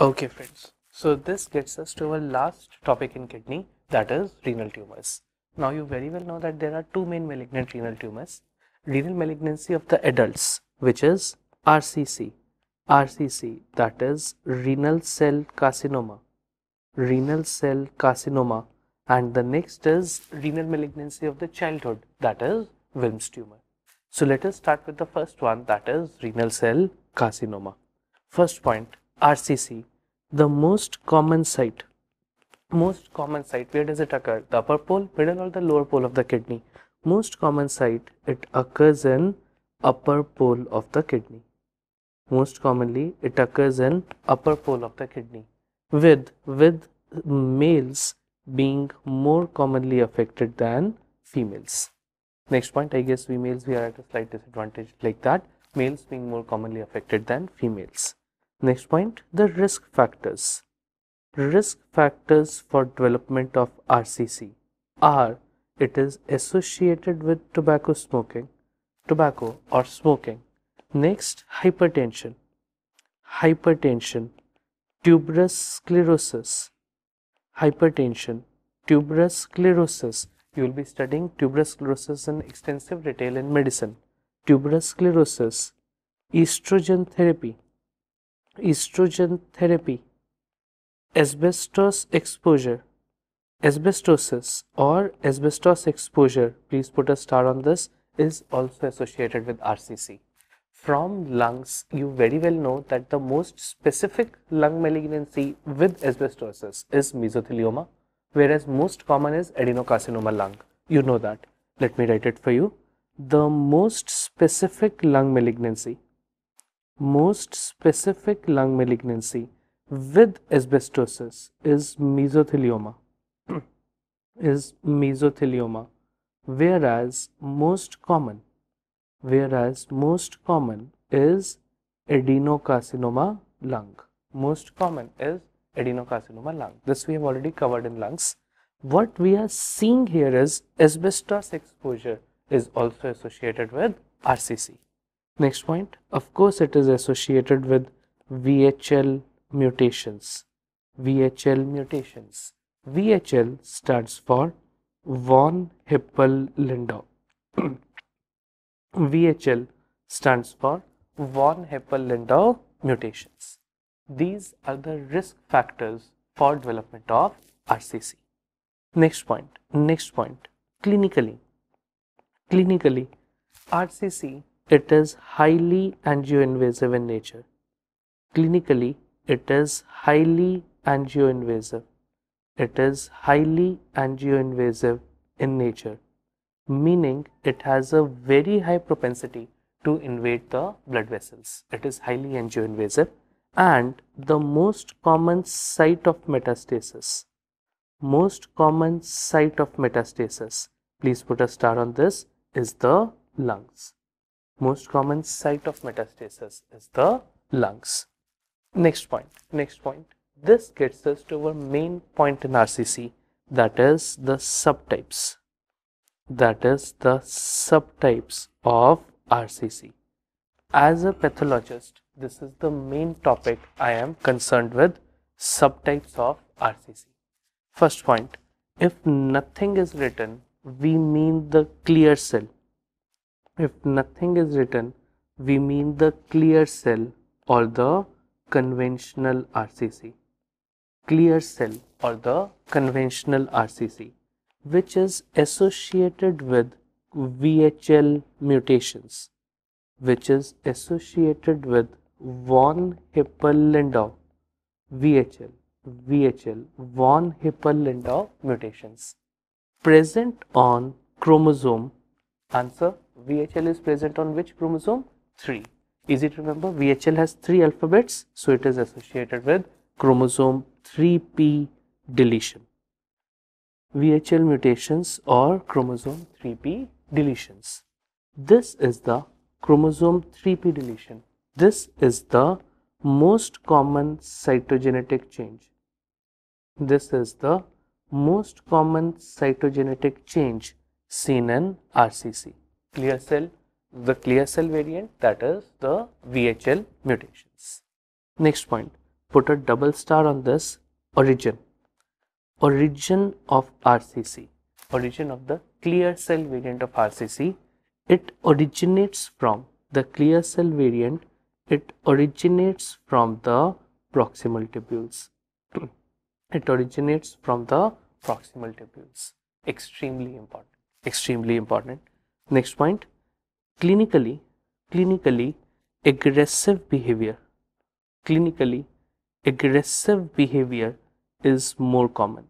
Okay friends, so this gets us to our last topic in kidney that is renal tumors. Now you very well know that there are two main malignant renal tumors. Renal malignancy of the adults which is RCC, RCC that is renal cell carcinoma, renal cell carcinoma and the next is renal malignancy of the childhood that is Wilms tumor. So let us start with the first one that is renal cell carcinoma. First point RCC, the most common site. Most common site, where does it occur? The upper pole, middle or the lower pole of the kidney? Most common site, it occurs in upper pole of the kidney. Most commonly, it occurs in upper pole of the kidney with, with males being more commonly affected than females. Next point, I guess we males we are at a slight disadvantage like that, males being more commonly affected than females. Next point, the risk factors. Risk factors for development of RCC are it is associated with tobacco smoking, tobacco or smoking. Next, hypertension, hypertension, tuberous sclerosis, hypertension, tuberous sclerosis. You will be studying tuberous sclerosis in extensive detail in medicine. Tuberous sclerosis, estrogen therapy, estrogen therapy, asbestos exposure, asbestosis or asbestos exposure, please put a star on this, is also associated with RCC. From lungs, you very well know that the most specific lung malignancy with asbestosis is mesothelioma, whereas most common is adenocarcinoma lung. You know that. Let me write it for you. The most specific lung malignancy most specific lung malignancy with asbestosis is mesothelioma. Is mesothelioma whereas most common whereas most common is adenocarcinoma lung. Most common is adenocarcinoma lung. This we have already covered in lungs. What we are seeing here is asbestos exposure is also associated with rcc Next point, of course, it is associated with VHL mutations. VHL mutations. VHL stands for von Hippel-Lindau. VHL stands for von Hippel-Lindau mutations. These are the risk factors for development of RCC. Next point, next point, clinically. Clinically, RCC it is highly angioinvasive in nature. Clinically, it is highly angioinvasive. It is highly angioinvasive in nature, meaning it has a very high propensity to invade the blood vessels. It is highly angioinvasive and the most common site of metastasis, most common site of metastasis, please put a star on this, is the lungs most common site of metastasis is the lungs. Next point, next point. This gets us to our main point in RCC that is the subtypes. That is the subtypes of RCC. As a pathologist, this is the main topic I am concerned with subtypes of RCC. First point, if nothing is written, we mean the clear cell if nothing is written, we mean the clear cell or the conventional RCC. Clear cell or the conventional RCC, which is associated with VHL mutations, which is associated with von Hippel-Lindau, VHL, VHL, von Hippel-Lindau mutations present on chromosome answer VHL is present on which chromosome? 3. Easy to remember, VHL has 3 alphabets, so it is associated with chromosome 3p deletion. VHL mutations or chromosome 3p deletions. This is the chromosome 3p deletion. This is the most common cytogenetic change. This is the most common cytogenetic change seen in RCC clear cell, the clear cell variant that is the VHL mutations. Next point, put a double star on this origin. Origin of RCC, origin of the clear cell variant of RCC, it originates from the clear cell variant, it originates from the proximal tubules. it originates from the proximal tubules. Extremely important. Extremely important. Next point. Clinically, clinically aggressive behavior. Clinically, aggressive behavior is more common.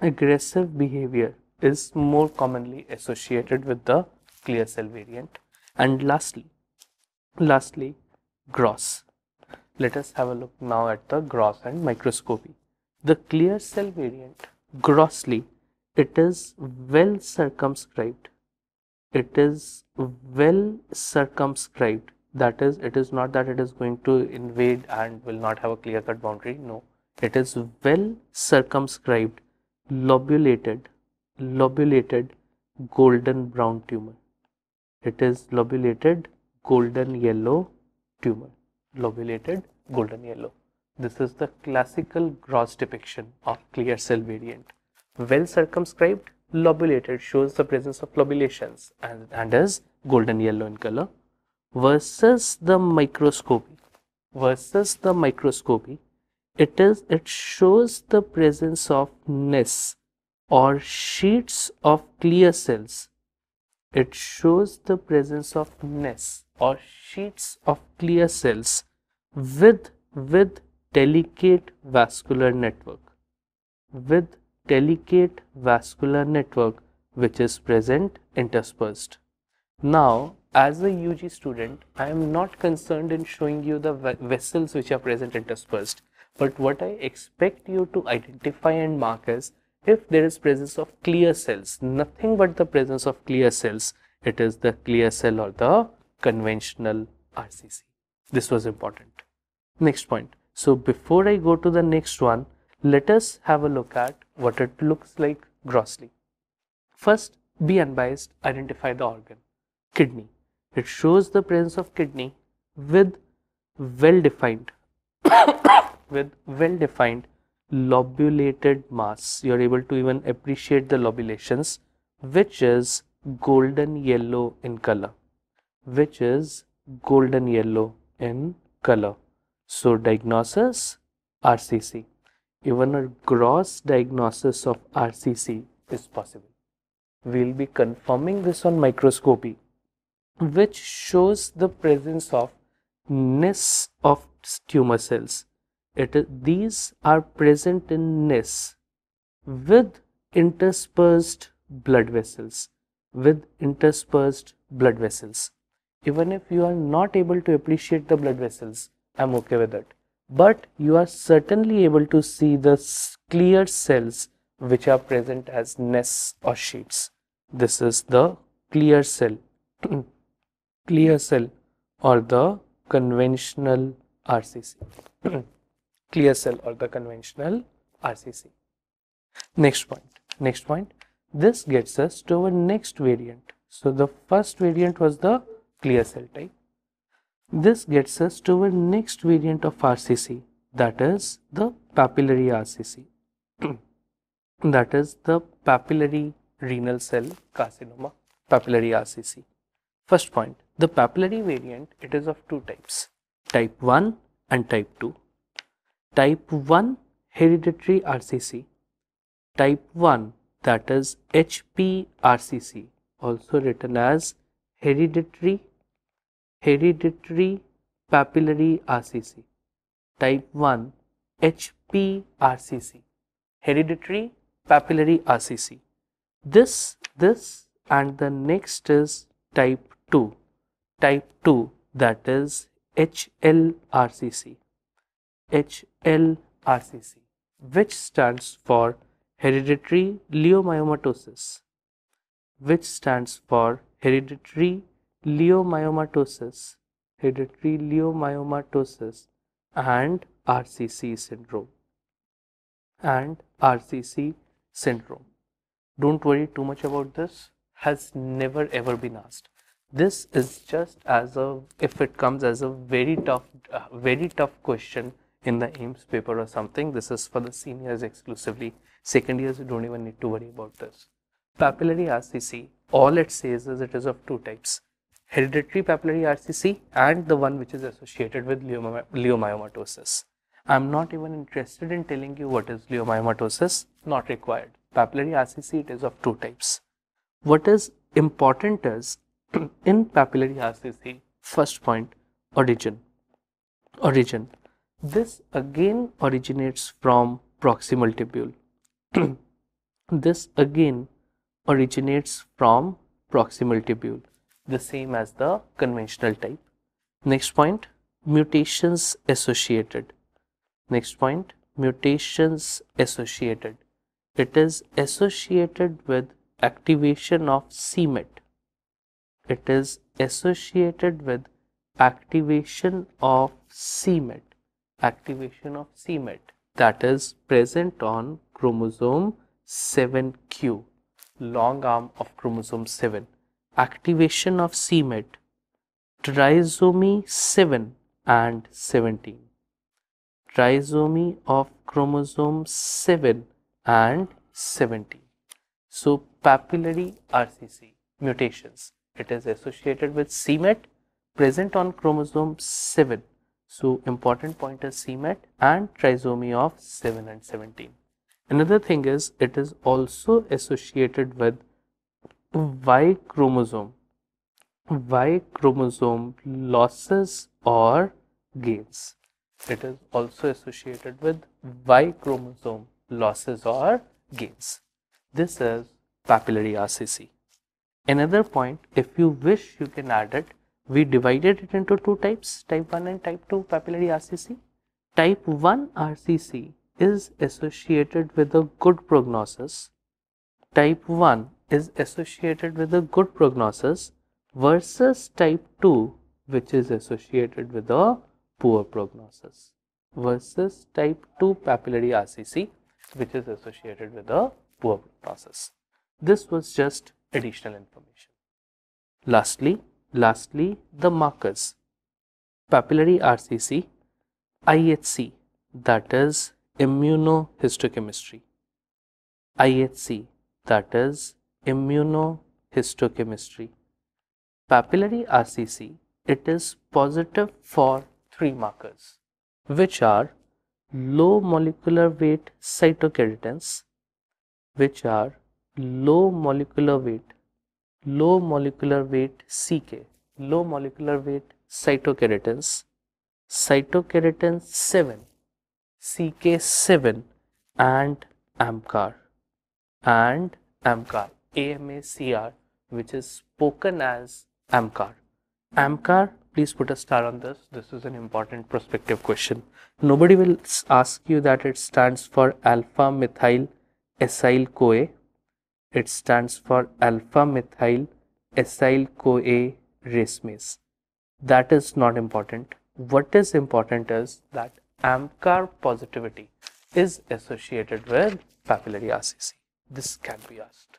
Aggressive behavior is more commonly associated with the clear cell variant. And lastly, lastly, gross. Let us have a look now at the gross and microscopy. The clear cell variant, grossly, it is well circumscribed. It is well circumscribed. That is, it is not that it is going to invade and will not have a clear cut boundary. No, it is well circumscribed, lobulated, lobulated golden brown tumor. It is lobulated golden yellow tumor. Lobulated golden yellow. This is the classical gross depiction of clear cell variant. Well circumscribed, lobulated shows the presence of lobulations and, and is golden yellow in color versus the microscopy. Versus the microscopy it is it shows the presence of nests or sheets of clear cells. It shows the presence of nests or sheets of clear cells with with delicate vascular network with delicate vascular network which is present interspersed. Now, as a UG student, I am not concerned in showing you the vessels which are present interspersed, but what I expect you to identify and mark is if there is presence of clear cells, nothing but the presence of clear cells, it is the clear cell or the conventional RCC. This was important. Next point. So before I go to the next one, let us have a look at what it looks like grossly. First, be unbiased, identify the organ. Kidney. It shows the presence of kidney with well-defined with well-defined lobulated mass. You are able to even appreciate the lobulations which is golden yellow in color which is golden yellow in color. So diagnosis RCC even a gross diagnosis of RCC is possible. We'll be confirming this on microscopy, which shows the presence of nests of tumor cells. It, these are present in nests with interspersed blood vessels. With interspersed blood vessels. Even if you are not able to appreciate the blood vessels, I'm okay with it but you are certainly able to see the clear cells which are present as nests or sheets. This is the clear cell, clear cell or the conventional RCC. clear cell or the conventional RCC. Next point, next point. This gets us to our next variant. So the first variant was the clear cell type. This gets us to our next variant of RCC that is the papillary RCC. that is the papillary renal cell carcinoma papillary RCC. First point, the papillary variant it is of two types type 1 and type 2. Type 1 hereditary RCC, type 1 that is HPRCC also written as hereditary hereditary papillary RCC. Type 1 HPRCC. Hereditary papillary RCC. This, this and the next is type 2. Type 2 that is HLRCC. HLRCC which stands for hereditary leiomyomatosis which stands for hereditary leiomyomatosis, hereditary leiomyomatosis and RCC syndrome. And RCC syndrome. Don't worry too much about this. Has never ever been asked. this is just as a if it comes as a very tough uh, very tough question in the AIIMS paper or something this is for the seniors exclusively. Second years you don't even need to worry about this. Papillary RCC all it says is it is of two types hereditary papillary RCC and the one which is associated with leiomyomatosis I'm not even interested in telling you what is leiomyomatosis not required papillary RCC it is of two types what is important is in papillary RCC, first point, origin. Origin. This again originates from proximal tubule. this again originates from proximal tubule, the same as the conventional type. Next point, mutations associated. Next point, mutations associated. It is associated with activation of c-Met it is associated with activation of c-Met, activation of c-Met that is present on chromosome 7q, long arm of chromosome 7. Activation of c-Met, trisomy 7 and 17. Trisomy of chromosome 7 and 17. So papillary RCC mutations it is associated with c-Met present on chromosome 7. So important point is c-Met and trisomy of 7 and 17. Another thing is it is also associated with Y chromosome, Y chromosome losses or gains. It is also associated with Y chromosome losses or gains. This is papillary RCC. Another point, if you wish, you can add it. We divided it into two types, type 1 and type 2 papillary RCC. Type 1 RCC is associated with a good prognosis. Type 1 is associated with a good prognosis versus type 2 which is associated with a poor prognosis versus type 2 papillary RCC which is associated with a poor prognosis. This was just additional information. Lastly, lastly the markers papillary RCC, IHC that is immunohistochemistry, IHC that is immunohistochemistry. Papillary RCC it is positive for three markers which are low molecular weight cytokeratins which are low molecular weight, low molecular weight CK, low molecular weight cytokeratins, cytokeratin 7, CK7 and AMCAR and AMCAR, AMACR which is spoken as AMCAR. AMCAR, please put a star on this. This is an important prospective question. Nobody will ask you that it stands for alpha methyl acyl CoA it stands for alpha methyl acyl CoA racemase. That is not important. What is important is that AMCAR positivity is associated with papillary RCC. This can be asked.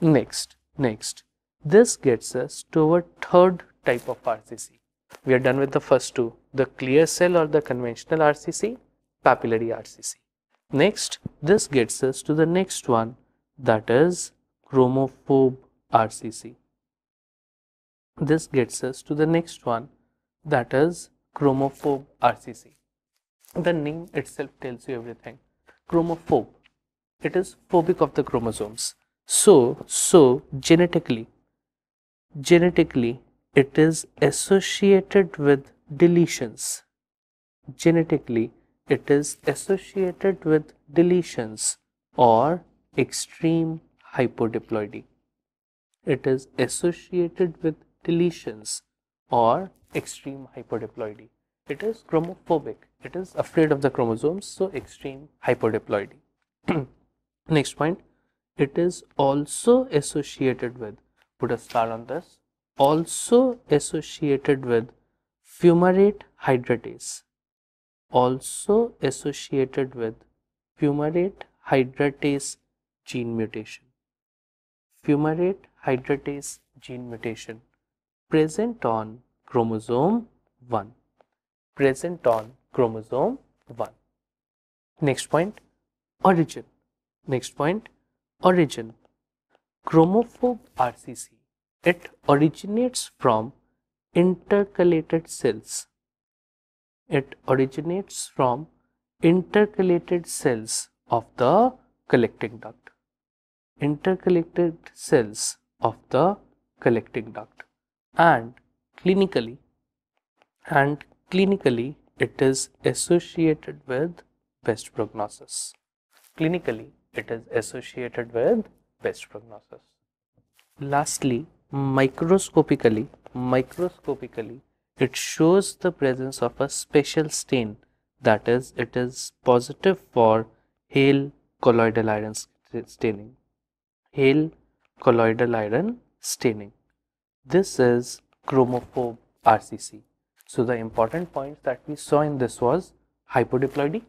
Next, next, this gets us to our third type of RCC. We are done with the first two, the clear cell or the conventional RCC, papillary RCC. Next, this gets us to the next one, that is chromophobe RCC. This gets us to the next one that is chromophobe RCC. The name itself tells you everything. Chromophobe, it is phobic of the chromosomes. So, so genetically, genetically it is associated with deletions. Genetically, it is associated with deletions or extreme hypodiploidy. It is associated with deletions or extreme hypodiploidy. It is chromophobic. It is afraid of the chromosomes, so extreme hypodiploidy. Next point, it is also associated with, put a star on this, also associated with fumarate hydratase. Also associated with fumarate hydratase gene mutation. Fumarate hydratase gene mutation present on chromosome 1. Present on chromosome 1. Next point, origin. Next point, origin. Chromophobe RCC. It originates from intercalated cells. It originates from intercalated cells of the collecting duct. Intercalated cells of the collecting duct and clinically and clinically it is associated with best prognosis. Clinically it is associated with best prognosis. Lastly, microscopically, microscopically, it shows the presence of a special stain that is, it is positive for Hale colloidal iron staining. Hale colloidal iron staining. This is chromophobe RCC. So the important points that we saw in this was hypodiploidy,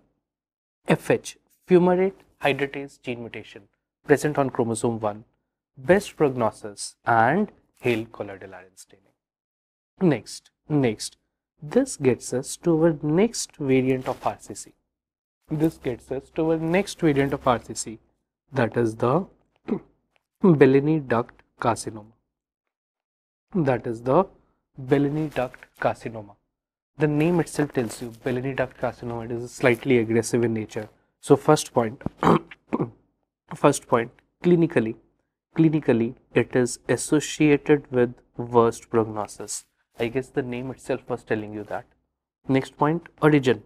FH, fumarate hydratase gene mutation present on chromosome 1, best prognosis and Hale colloidal iron staining. Next, next, this gets us to our next variant of RCC. This gets us to our next variant of RCC that is the Bellini duct carcinoma. That is the Bellini duct carcinoma. The name itself tells you Bellini duct carcinoma it is slightly aggressive in nature. So first point, first point, clinically, clinically it is associated with worst prognosis. I guess the name itself was telling you that. Next point, origin.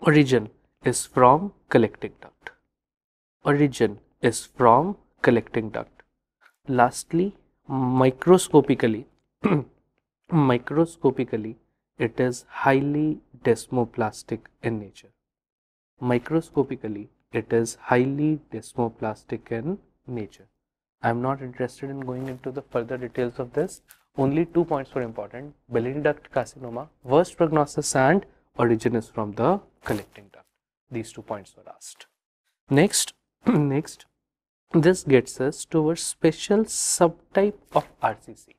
Origin is from collecting duct. Origin is from collecting duct. Lastly, microscopically, microscopically, it is highly desmoplastic in nature. Microscopically, it is highly desmoplastic in nature. I am not interested in going into the further details of this. Only two points were important. Bellini duct carcinoma, worst prognosis and origin is from the collecting duct. These two points were asked. Next, next, this gets us to our special subtype of RCC.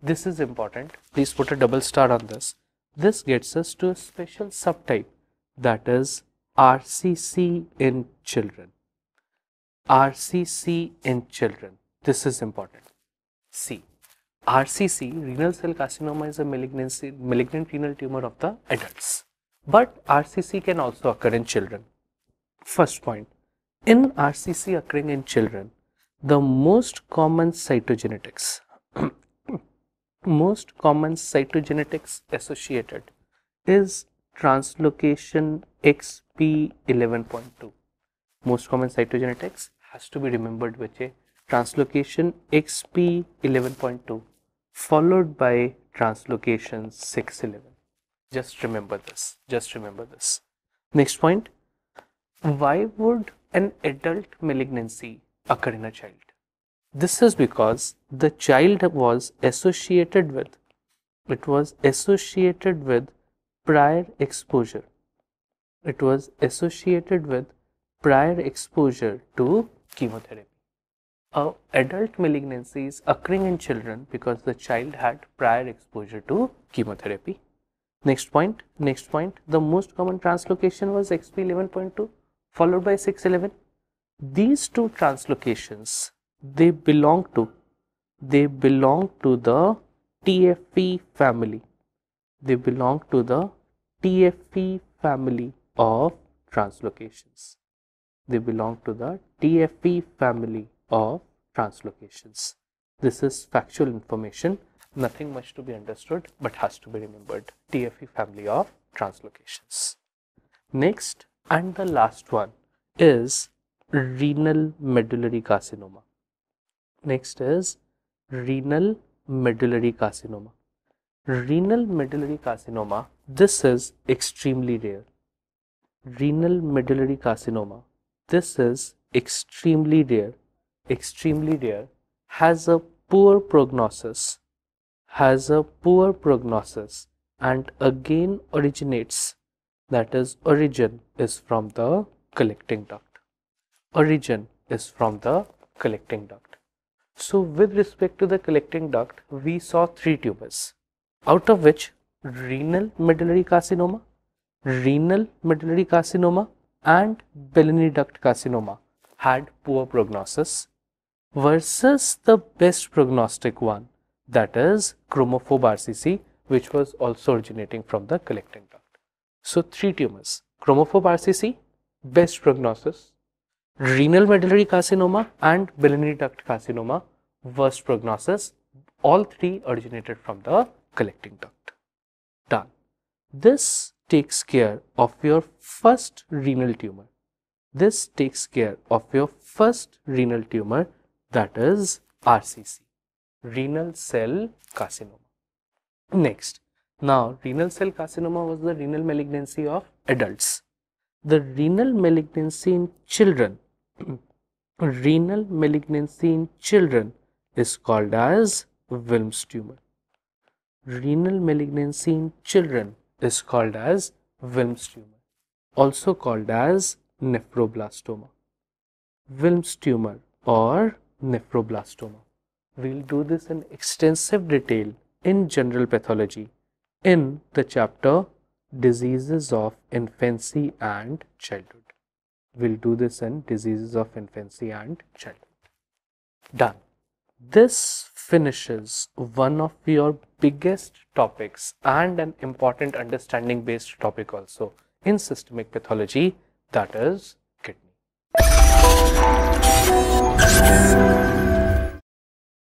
This is important. Please put a double star on this. This gets us to a special subtype that is RCC in children. RCC in children. This is important. C. RCC, renal cell carcinoma, is a malignancy, malignant renal tumor of the adults. But RCC can also occur in children. First point in RCC occurring in children, the most common cytogenetics, most common cytogenetics associated is translocation XP11.2. Most common cytogenetics has to be remembered with a translocation XP11.2 followed by translocation 611. Just remember this. Just remember this. Next point. Why would an adult malignancy occur in a child. This is because the child was associated with, it was associated with prior exposure. It was associated with prior exposure to chemotherapy. A adult malignancy is occurring in children because the child had prior exposure to chemotherapy. Next point, next point, the most common translocation was XP11.2 followed by 611 these two translocations they belong to they belong to the TFE family they belong to the TFE family of translocations. They belong to the TFE family of translocations. This is factual information. Nothing much to be understood but has to be remembered. TFE family of translocations. Next and the last one is renal medullary carcinoma. Next is renal medullary carcinoma. Renal medullary carcinoma, this is extremely rare. Renal medullary carcinoma, this is extremely rare, extremely rare, has a poor prognosis, has a poor prognosis and again originates that is origin is from the collecting duct. Origin is from the collecting duct. So with respect to the collecting duct, we saw three tumors, out of which renal medullary carcinoma, renal medullary carcinoma and Bellini duct carcinoma had poor prognosis versus the best prognostic one that is chromophobe RCC which was also originating from the collecting duct. So three tumors, chromophobe RCC, best prognosis, renal medullary carcinoma and Bellini duct carcinoma, worst prognosis. All three originated from the collecting duct. Done. This takes care of your first renal tumor. This takes care of your first renal tumor that is RCC, renal cell carcinoma. Next, now renal cell carcinoma was the renal malignancy of adults. The renal malignancy in children, renal malignancy in children is called as Wilms tumor. Renal malignancy in children is called as Wilms tumor, also called as nephroblastoma. Wilms tumor or nephroblastoma. We'll do this in extensive detail in general pathology in the chapter diseases of infancy and childhood. We'll do this in diseases of infancy and childhood. Done. This finishes one of your biggest topics and an important understanding based topic also in systemic pathology that is kidney.